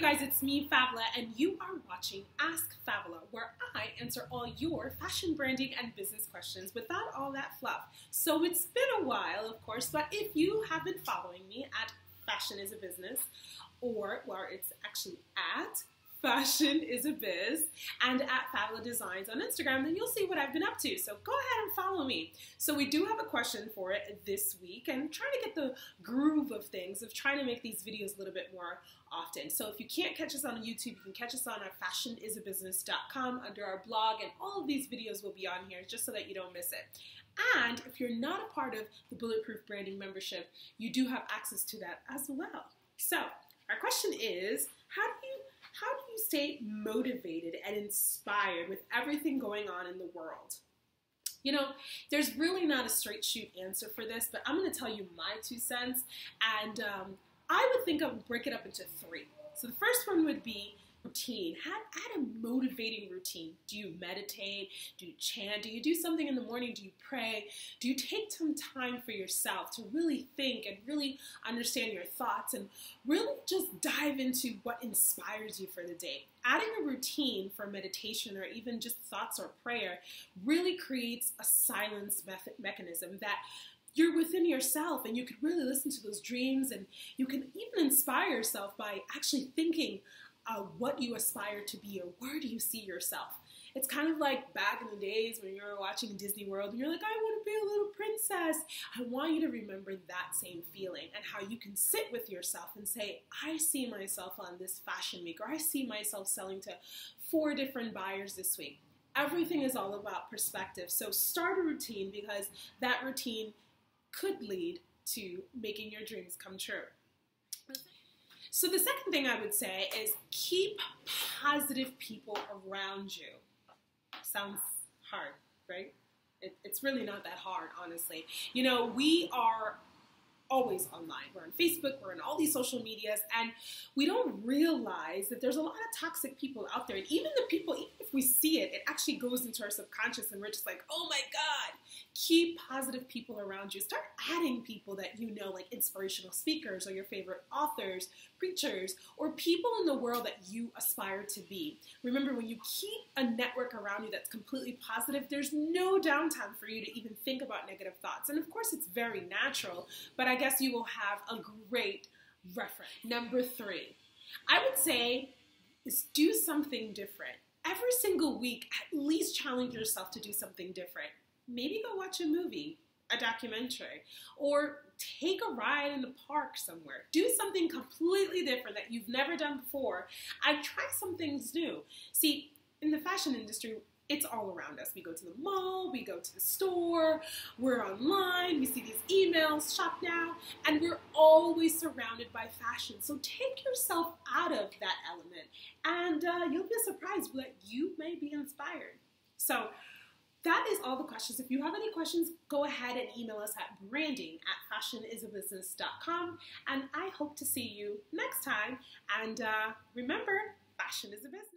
guys, it's me, Favala, and you are watching Ask Favala, where I answer all your fashion branding and business questions without all that fluff. So it's been a while, of course, but if you have been following me at Fashion is a Business, or where it's actually at Fashion is a Biz and at Favala Designs on Instagram, then you'll see what I've been up to. So go ahead and follow me. So we do have a question for it this week and trying to get the groove of things, of trying to make these videos a little bit more often. So if you can't catch us on YouTube, you can catch us on our fashionisabusiness.com under our blog and all of these videos will be on here just so that you don't miss it. And if you're not a part of the Bulletproof Branding membership, you do have access to that as well. So our question is, how do you how do you stay motivated and inspired with everything going on in the world? You know, there's really not a straight shoot answer for this, but I'm going to tell you my two cents. And um, I would think I would break it up into three. So the first one would be routine. Add a motivating routine. Do you meditate? Do you chant? Do you do something in the morning? Do you pray? Do you take some time for yourself to really think and really understand your thoughts and really just dive into what inspires you for the day? Adding a routine for meditation or even just thoughts or prayer really creates a silence method mechanism that you're within yourself and you can really listen to those dreams and you can even inspire yourself by actually thinking uh, what you aspire to be or where do you see yourself. It's kind of like back in the days when you were watching Disney World and you're like, I want to be a little princess. I want you to remember that same feeling and how you can sit with yourself and say, I see myself on this fashion week, or I see myself selling to four different buyers this week. Everything is all about perspective. So start a routine because that routine could lead to making your dreams come true. So the second thing I would say is keep positive people around you. Sounds hard, right? It, it's really not that hard, honestly. You know, we are always online. We're on Facebook, we're on all these social medias, and we don't realize that there's a lot of toxic people out there. And even the people, even if we see it, it actually goes into our subconscious, and we're just like, oh my God, keep positive people around you. Start adding people that you know, like inspirational speakers or your favorite authors, preachers, or people in the world that you aspire to be. Remember, when you keep a network around you that's completely positive, there's no downtime for you to even think about negative thoughts. And of course, it's very natural, but I guess you will have a great reference. Number three, I would say is do something different. Every single week, at least challenge yourself to do something different maybe go watch a movie, a documentary, or take a ride in the park somewhere. Do something completely different that you've never done before. I try some things new. See, in the fashion industry, it's all around us. We go to the mall, we go to the store, we're online, we see these emails, shop now, and we're always surrounded by fashion. So take yourself out of that element, and uh, you'll be surprised that you may be inspired. So that is all the questions. If you have any questions, go ahead and email us at branding at fashionisabusiness.com. And I hope to see you next time. And uh, remember, fashion is a business.